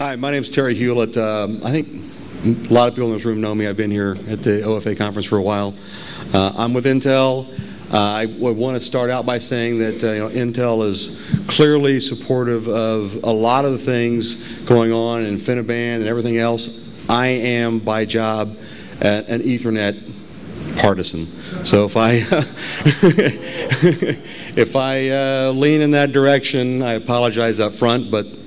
Hi, my name is Terry Hulett. Um, I think a lot of people in this room know me. I've been here at the OFA conference for a while. Uh, I'm with Intel. Uh, I want to start out by saying that uh, you know, Intel is clearly supportive of a lot of the things going on in InfiniBand and everything else. I am by job an Ethernet partisan. So if I if I uh, lean in that direction, I apologize up front, but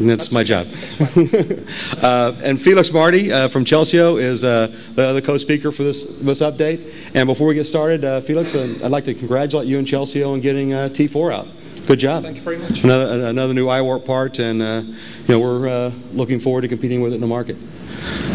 that's, my job. uh, and Felix Marti uh, from Chelsio is uh, the other co-speaker for this this update. And before we get started, uh, Felix, uh, I'd like to congratulate you and Chelsio on getting uh, T4 out. Good job. Thank you very much. Another, another new iWarp part, and you know we're looking forward to competing with it in the market.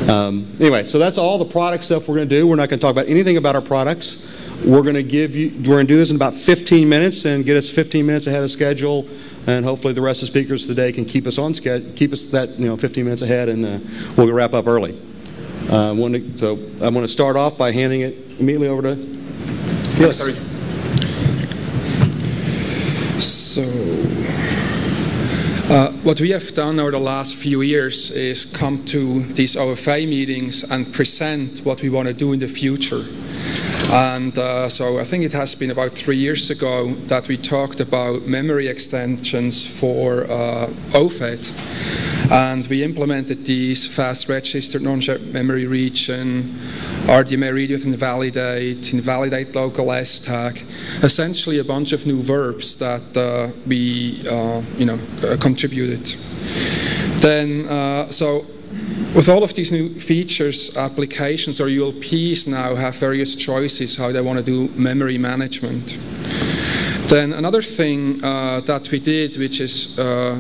Um, anyway, so that's all the product stuff we're going to do. We're not going to talk about anything about our products. We're going to give you. We're going to do this in about 15 minutes and get us 15 minutes ahead of schedule, and hopefully the rest of the speakers today can keep us on schedule, keep us that you know 15 minutes ahead, and uh, we'll wrap up early. Uh, to, so I'm going to start off by handing it immediately over to Felix. Sorry. So. Uh, what we have done over the last few years is come to these OFA meetings and present what we want to do in the future. And uh, so I think it has been about three years ago that we talked about memory extensions for uh, OFED. And we implemented these fast registered non-shared memory region, RDMA read with invalidate, invalidate local S tag, essentially a bunch of new verbs that uh, we uh, you know, uh, contributed. Then, uh, so with all of these new features, applications or ULPs now have various choices how they want to do memory management. Then another thing uh, that we did, which is uh,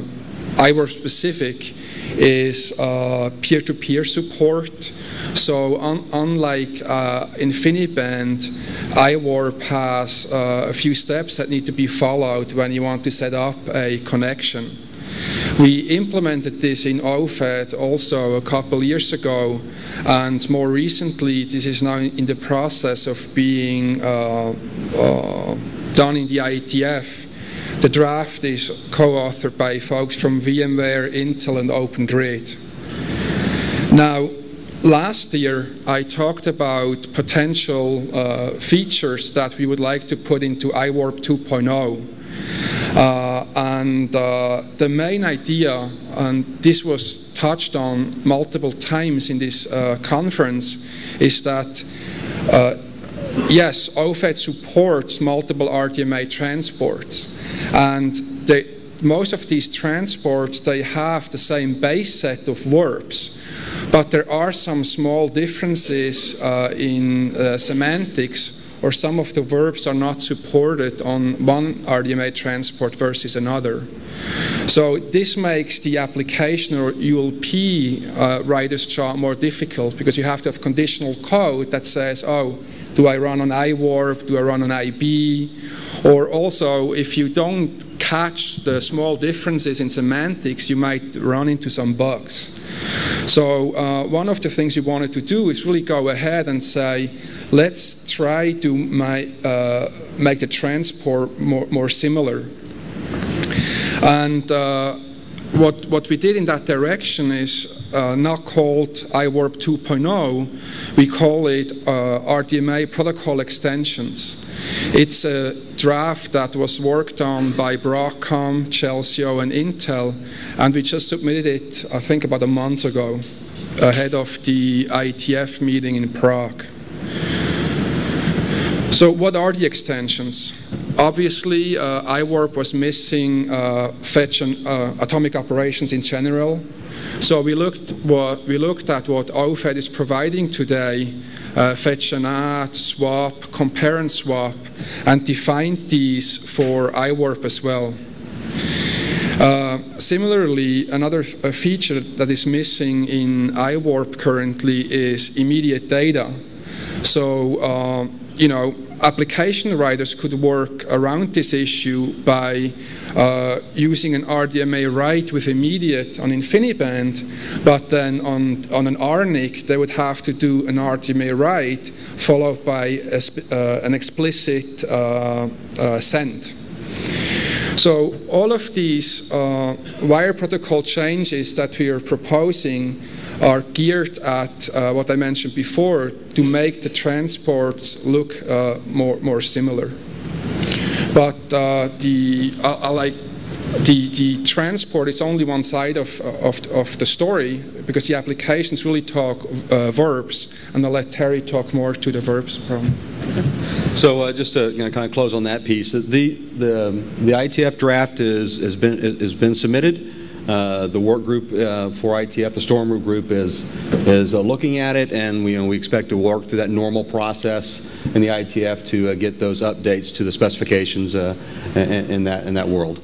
iWarp specific, is uh, peer-to-peer support. So un unlike uh, InfiniBand, iWarp has uh, a few steps that need to be followed when you want to set up a connection. We implemented this in OFED also a couple years ago, and more recently, this is now in the process of being uh, uh, done in the IETF. The draft is co-authored by folks from VMware, Intel, and Open Grid. Now, last year I talked about potential uh, features that we would like to put into iWarp 2.0. Uh, and uh, the main idea, and this was touched on multiple times in this uh, conference, is that yes, OFED supports multiple RDMA transports, and they, most of these transports they have the same base set of verbs, but there are some small differences uh, in uh, semantics or some of the verbs are not supported on one RDMA transport versus another. So this makes the application or ULP uh, writer's job more difficult because you have to have conditional code that says, oh, do I run on iWarp? Do I run on IB? Or also, if you don't catch the small differences in semantics, you might run into some bugs. So uh, one of the things we wanted to do is really go ahead and say, let's try to my, uh, make the transport more, more similar. And uh, what, what we did in that direction is uh, not called iWarp 2.0, we call it uh, RDMA protocol extensions. It's a draft that was worked on by Broadcom, Chelsio, and Intel, and we just submitted it, I think, about a month ago, ahead of the ITF meeting in Prague. So what are the extensions? Obviously, uh, iWarp was missing uh, fetch and uh, atomic operations in general. So we looked, what, we looked at what OFED is providing today, uh, fetch and add, swap, compare and swap, and defined these for iWarp as well. Uh, similarly, another feature that is missing in iWarp currently is immediate data. So uh, you know, application writers could work around this issue by uh, using an RDMA write with immediate on InfiniBand, but then on, on an RNIC, they would have to do an RDMA write followed by a, uh, an explicit uh, uh, send. So all of these uh, wire protocol changes that we are proposing are geared at uh, what I mentioned before to make the transports look uh, more, more similar. But uh, the, I like the, the transport is only one side of, of, of the story because the applications really talk uh, verbs, and I'll let Terry talk more to the verbs problem. So uh, just to you know, kind of close on that piece, the, the, the IETF draft is, has, been, has been submitted. Uh, the work group uh, for ITF, the storm room group, is is uh, looking at it, and we, you know, we expect to work through that normal process in the ITF to uh, get those updates to the specifications uh, in, in, that in that world.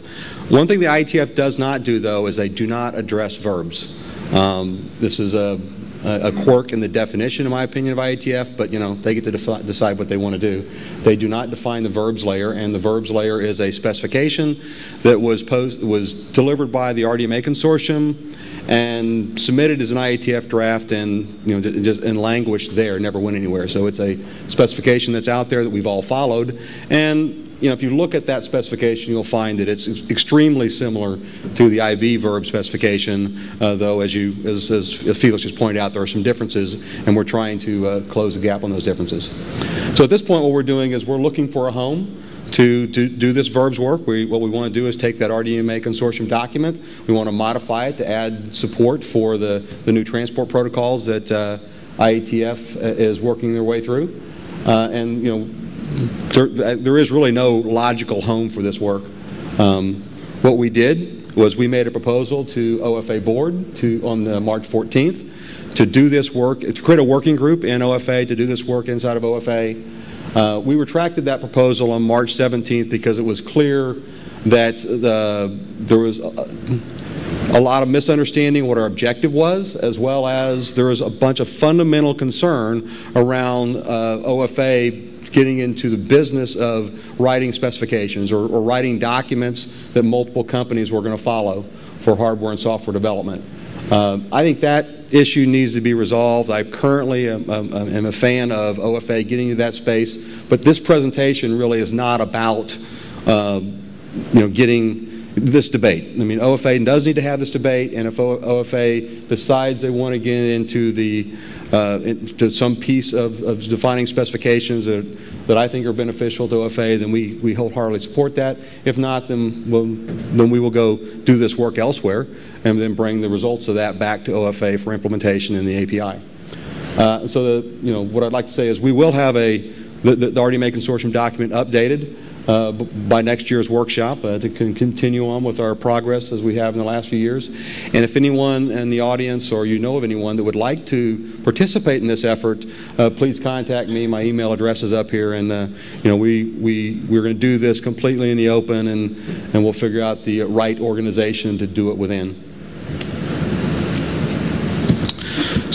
One thing the IETF does not do, though, is they do not address verbs. Um, this is a a quirk in the definition, in my opinion, of IETF, but you know they get to decide what they want to do. They do not define the verbs layer, and the verbs layer is a specification that was was delivered by the RDMA consortium and submitted as an IETF draft, and you know just in language there, never went anywhere. So it's a specification that's out there that we've all followed, and you know, if you look at that specification, you'll find that it's extremely similar to the IB verb specification, uh, though, as you, as, as, Felix just pointed out, there are some differences, and we're trying to uh, close the gap on those differences. So at this point, what we're doing is we're looking for a home to do, do this verbs work. We, what we want to do is take that RDMA consortium document, we want to modify it to add support for the, the new transport protocols that uh, IETF uh, is working their way through. Uh, and, you know, there, there is really no logical home for this work. Um, what we did was we made a proposal to OFA board to on uh, March 14th to do this work, to create a working group in OFA to do this work inside of OFA. Uh, we retracted that proposal on March 17th because it was clear that the, there was a, a lot of misunderstanding what our objective was, as well as there was a bunch of fundamental concern around uh, OFA getting into the business of writing specifications or, or writing documents that multiple companies were going to follow for hardware and software development. Uh, I think that issue needs to be resolved. I currently am, am, a fan of OFA getting to that space, but this presentation really is not about uh, you know getting this debate. I mean, OFA does need to have this debate, and if OFA decides they want to get into the uh, to some piece of, of, defining specifications that, that I think are beneficial to OFA, then we, we wholeheartedly support that. If not, then, we'll, then we will go do this work elsewhere and then bring the results of that back to OFA for implementation in the API. Uh, so, the, you know, what I'd like to say is we will have a, the, the RDMA consortium document updated uh, by next year's workshop uh, to continue on with our progress as we have in the last few years. And if anyone in the audience or you know of anyone that would like to participate in this effort, uh, please contact me. My email address is up here, and uh, you know we we we're going to do this completely in the open, and and we'll figure out the right organization to do it within.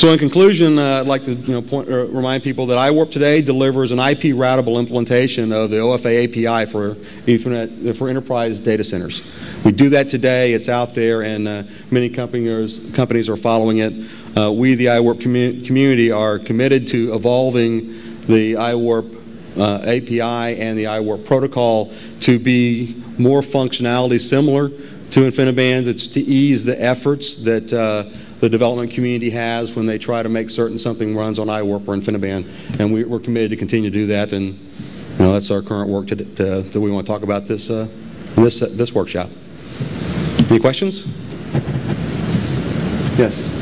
So in conclusion, uh, I'd like to you know, point, uh, remind people that iWarp today delivers an IP routable implementation of the OFA API for Ethernet for enterprise data centers. We do that today. It's out there, and uh, many companies companies are following it. Uh, we, the iWarp commu community, are committed to evolving the iWarp uh, API and the iWarp protocol to be more functionality similar to InfiniBand. It's to ease the efforts that uh, the development community has when they try to make certain something runs on iWarp or InfiniBand. And we, are committed to continue to do that. And you know, that's our current work to, to, that we want to talk about this, uh, this, uh, this workshop. Any questions? Yes.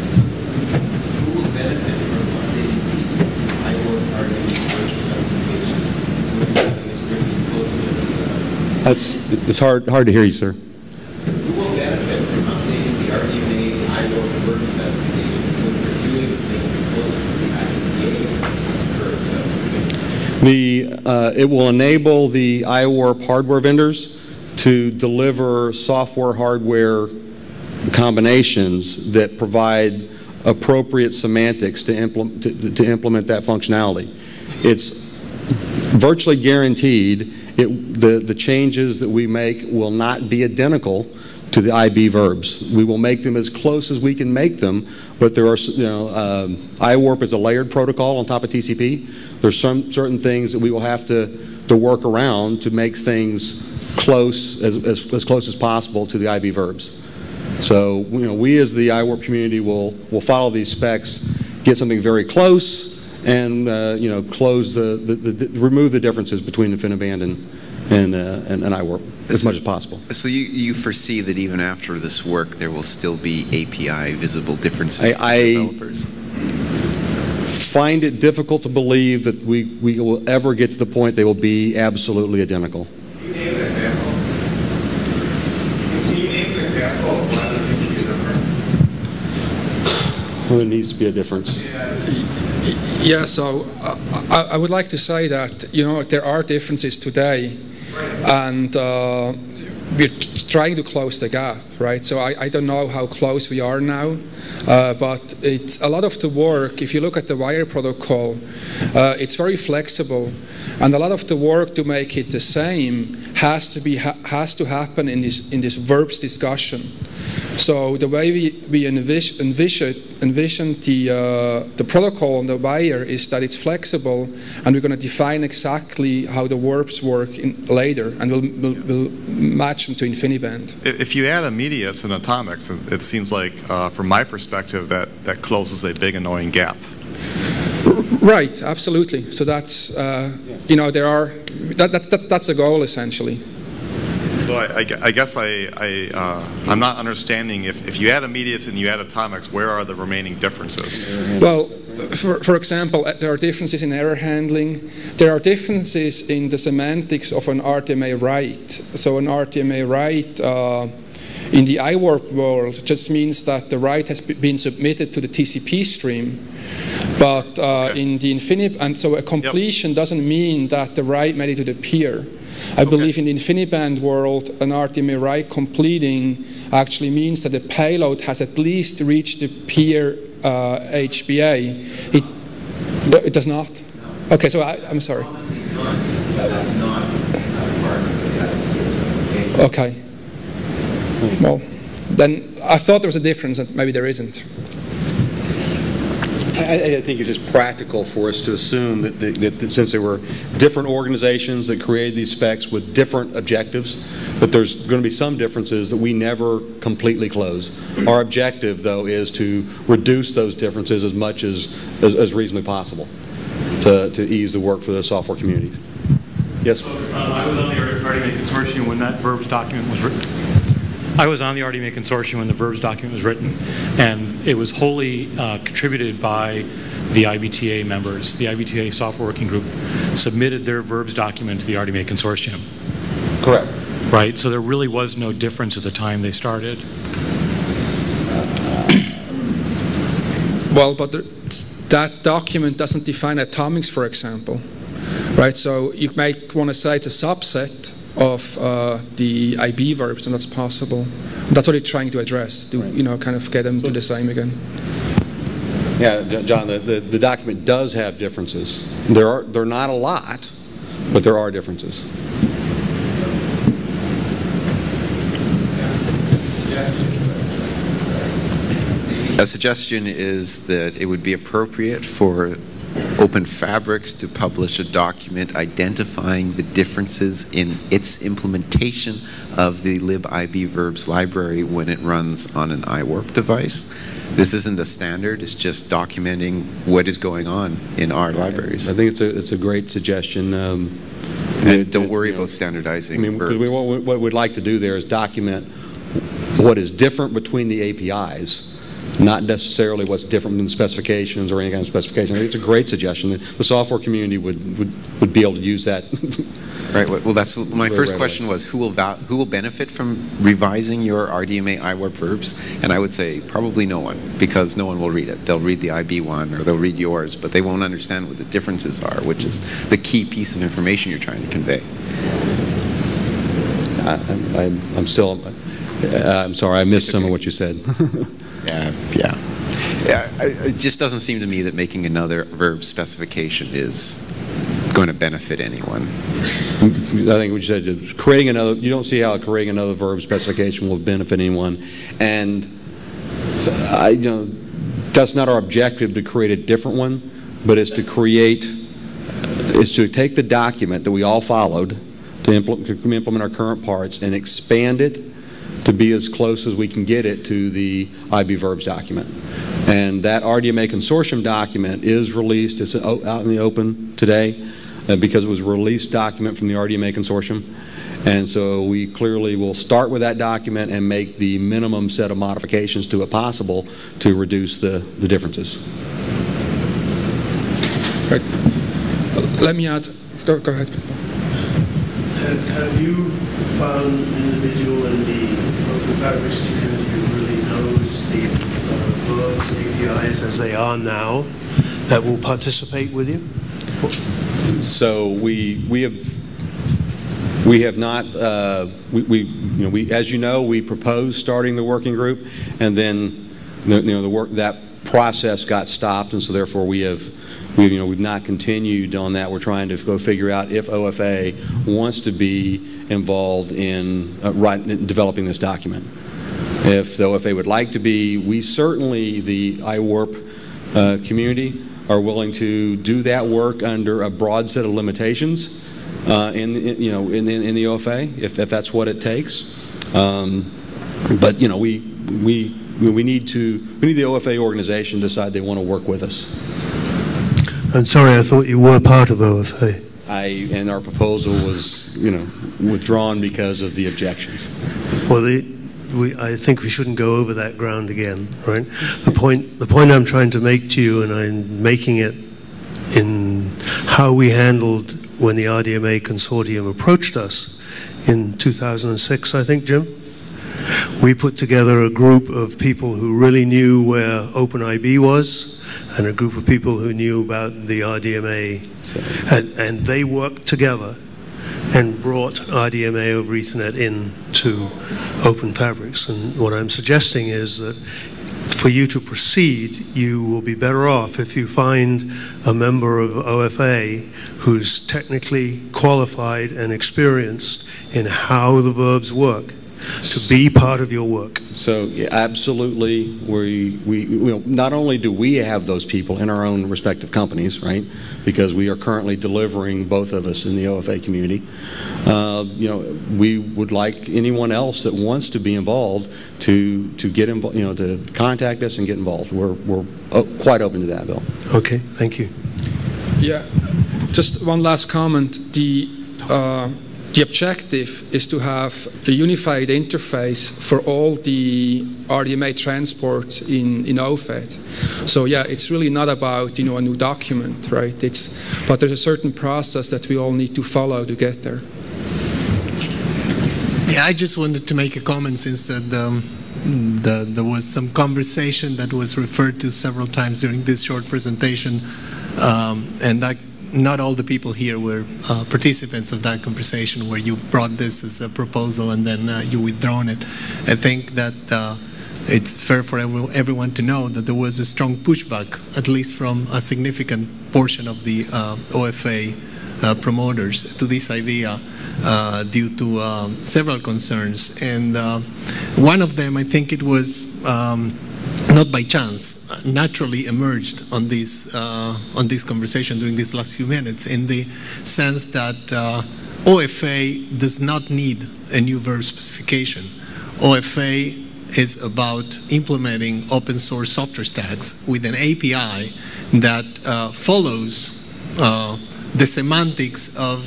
That's, it's hard, hard to hear you, sir. The, uh, it will enable the iWarp hardware vendors to deliver software hardware combinations that provide appropriate semantics to implement, to, to implement that functionality. It's virtually guaranteed it, the, the changes that we make will not be identical to the IB verbs. We will make them as close as we can make them, but there are, you know, um, iWarp is a layered protocol on top of TCP. There's some certain things that we will have to, to work around to make things close, as, as, as close as possible to the IB verbs. So, you know, we as the iWarp community will, will follow these specs, get something very close, and, uh, you know, close the, the, the, remove the differences between InfiniBand and, and, uh, and, and iWarp as much as possible. So you, you foresee that even after this work, there will still be API visible differences I, I developers? find it difficult to believe that we, we will ever get to the point they will be absolutely identical. Can you name an example? Can you name an example of why there needs to be a difference? Well, there needs to be a difference. Yeah, so I, I, would like to say that, you know, there are differences today, and uh, we're trying to close the gap, right? So I, I don't know how close we are now, uh, but it's a lot of the work. If you look at the wire protocol, uh, it's very flexible, and a lot of the work to make it the same has to be ha has to happen in this in this verbs discussion. So the way we, we envision, envision, envision the, uh, the protocol on the wire is that it's flexible and we're going to define exactly how the verbs work in, later and we'll, we'll, we'll, match them to InfiniBand. If you add immediates and atomics, it seems like, uh, from my perspective, that, that closes a big annoying gap. Right, absolutely. So that's, uh, you know, there are, that, that's, that's, that's a goal essentially. So I, I, I guess I, I, uh, I'm not understanding if, if you add immediates and you add atomics, where are the remaining differences? Well, for, for example, uh, there are differences in error handling. There are differences in the semantics of an RDMA write. So an RDMA write uh, in the iWarp world just means that the write has been submitted to the TCP stream. But uh, okay. in the Infinib, and so a completion yep. doesn't mean that the write made it to the peer. I okay. believe in the InfiniBand world, an RDMA write completing actually means that the payload has at least reached the peer uh, HBA. It, it does not? Okay, so I, I'm sorry. Okay. Well, then I thought there was a difference, and maybe there isn't. I, I, think it's just practical for us to assume that, that, that, since there were different organizations that created these specs with different objectives, that there's going to be some differences that we never completely close. Our objective, though, is to reduce those differences as much as, as, as reasonably possible to, to ease the work for the software community. Yes? So, uh, I was on the RDMA consortium when that verbs document was written. I was on the RDMA consortium when the verbs document was written, and it was wholly uh, contributed by the IBTA members. The IBTA software working group submitted their verbs document to the RDMA consortium. Correct. Right, so there really was no difference at the time they started. Well, but there, that document doesn't define atomics, for example. Right, so you might want to say it's a subset of uh, the IB verbs, and that's possible. That's what you're trying to address, to right. you know, kind of get them so, to the same again. Yeah, John, the, the, the, document does have differences. There are they're not a lot, but there are differences. A suggestion is that it would be appropriate for Open Fabrics to publish a document identifying the differences in its implementation of the libIB verbs library when it runs on an iWarp device. This isn't a standard, it's just documenting what is going on in our libraries. I think it's a, it's a great suggestion. Um, and don't worry you know, about standardizing I mean, verbs. We, what we'd like to do there is document what is different between the APIs not necessarily what's different than the specifications or any kind of specification. I think it's a great suggestion. The software community would, would, would be able to use that. right. Well, that's my first question was who will who will benefit from revising your RDMA iWarp verbs? And I would say probably no one because no one will read it. They'll read the IB one or they'll read yours, but they won't understand what the differences are, which is the key piece of information you're trying to convey. I, I'm, I'm still. Uh, I'm sorry, I missed some of what you said. Yeah, yeah. It just doesn't seem to me that making another verb specification is going to benefit anyone. I think we said creating another. You don't see how creating another verb specification will benefit anyone, and I, you know, that's not our objective to create a different one, but it's to create, is to take the document that we all followed to implement, implement our current parts and expand it to be as close as we can get it to the IB verbs document. And that RDMA consortium document is released, it's out in the open today uh, because it was a released document from the RDMA consortium. And so we clearly will start with that document and make the minimum set of modifications to it possible to reduce the, the differences. Right. Let me add, go, go ahead. Have, have you found in the Open Fabrics community really knows the uh, verbs APIs as they are now that will participate with you? So we, we have, we have not, uh, we, we, you know, we, as you know, we proposed starting the working group, and then, the- you know, the work, that process got stopped, and so therefore we have, we, you know, we've not continued on that. We're trying to go figure out if OFA wants to be involved in, uh, developing this document. If the OFA would like to be, we certainly, the IWARP uh, community, are willing to do that work under a broad set of limitations uh, in, in, you know, in, in in the OFA, if, if that's what it takes. Um, But, you know, we, we, we need to, we need the OFA organization to decide they want to work with us. I'm sorry, I thought you were part of OFA. I, and our proposal was, you know, withdrawn because of the objections. Well, the, we, I think we shouldn't go over that ground again, right? The point, the point I'm trying to make to you, and I'm making it in how we handled when the RDMA consortium approached us in 2006, I think, Jim. We put together a group of people who really knew where OpenIB was, and a group of people who knew about the RDMA, and, and they worked together and brought RDMA over Ethernet into Open Fabrics. And what I'm suggesting is that for you to proceed, you will be better off if you find a member of OFA who's technically qualified and experienced in how the verbs work to be part of your work. So yeah, absolutely, we, we, you know, not only do we have those people in our own respective companies, right? Because we are currently delivering both of us in the OFA community. Uh, you know, we would like anyone else that wants to be involved to to get involved. You know, to contact us and get involved. We're we're oh, quite open to that, Bill. Okay, thank you. Yeah, just one last comment. The uh, the objective is to have a unified interface for all the RDMA transports in, in OFED. So yeah, it's really not about you know a new document, right? It's but there's a certain process that we all need to follow to get there. Yeah, I just wanted to make a comment since that um, the, there was some conversation that was referred to several times during this short presentation, um, and that not all the people here were uh, participants of that conversation where you brought this as a proposal and then uh, you withdrawn it. I think that uh, it's fair for every, everyone to know that there was a strong pushback, at least from a significant portion of the uh, OFA uh, promoters, to this idea. Uh, due to um, several concerns, and one of them, I think it was um, not by chance, naturally emerged on this uh, on this conversation during these last few minutes, in the sense that uh, OFA does not need a new verb specification. OFA is about implementing open source software stacks with an API that uh, follows uh, the semantics of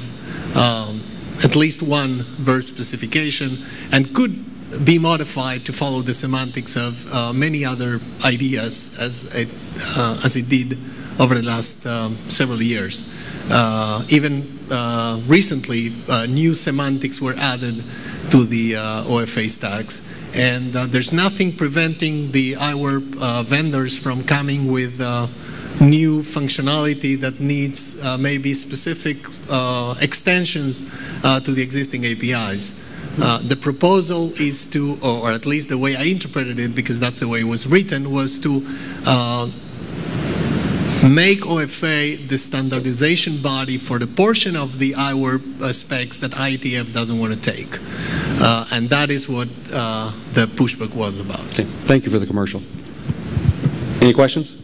um, at least one verb specification and could be modified to follow the semantics of uh, many other ideas as it, uh, as it did over the last um, several years. Uh, even uh, recently, uh, new semantics were added to the uh, OFA stacks, and there's nothing preventing the IWARP vendors from coming with new functionality that needs maybe specific extensions to the existing APIs. Uh, the proposal is to, or at least the way I interpreted it, because that's the way it was written, was to uh, make OFA the standardization body for the portion of the IWARP uh, specs that IETF doesn't want to take. Uh, and that is what uh, the pushback was about. Okay. Thank you for the commercial. Any questions?